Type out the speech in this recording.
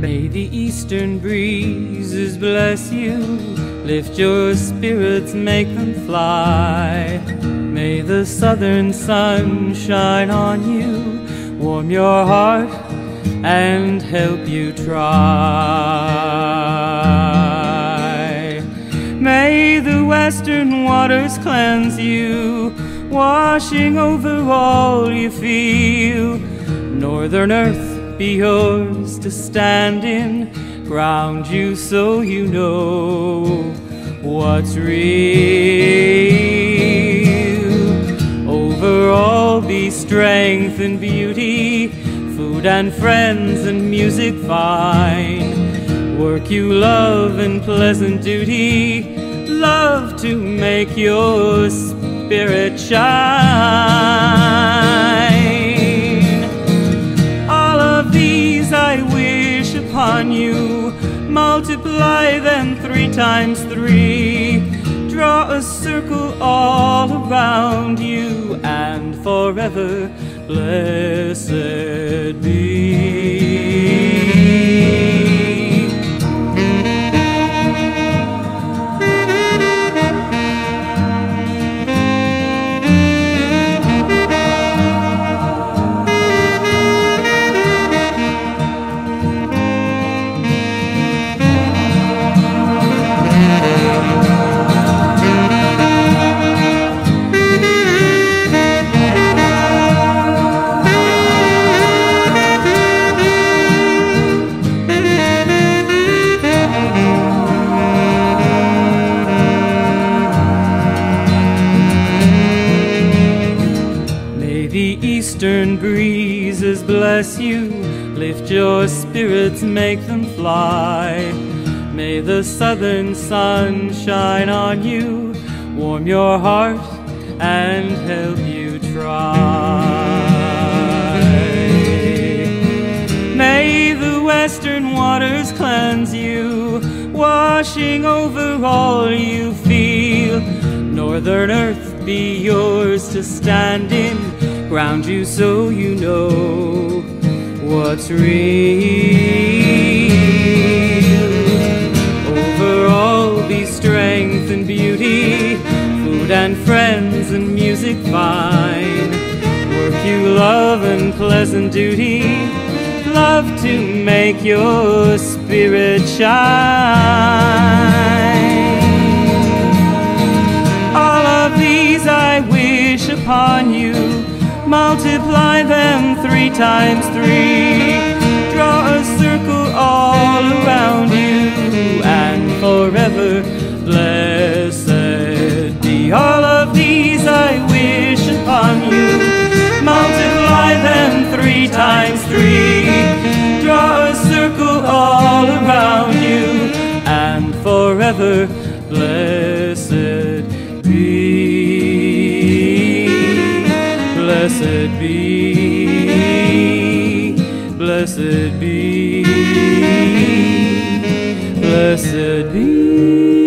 the eastern breezes bless you, lift your spirits, make them fly. May the southern sun shine on you, warm your heart, and help you try. May the western waters cleanse you, washing over all you feel. Northern earth be yours to stand in, ground you so you know what's real. Over all be strength and beauty, food and friends and music fine. Work you love and pleasant duty, love to make your spirit shine. I wish upon you, multiply them three times three. Draw a circle all around you, and forever blessed be. Eastern breezes bless you, lift your spirits, make them fly. May the southern sun shine on you, warm your heart, and help you try. May the western waters cleanse you, washing over all you feel. Northern earth be yours to stand in, ground you so you know what's real. Over all be strength and beauty, food and friends and music fine. Work you love and pleasant duty, love to make your spirit shine. All of these I wish upon you, multiply them three times three. blessed be, blessed be.